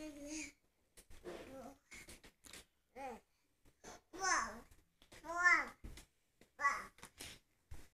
Mm-hmm.